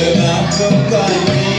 Without a guidance